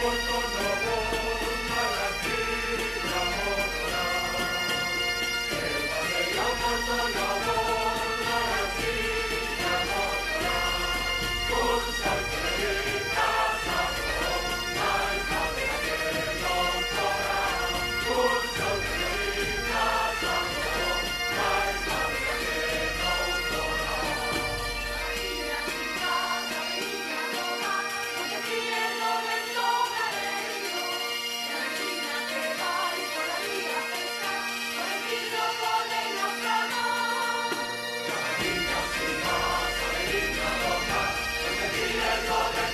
Solo Victoria.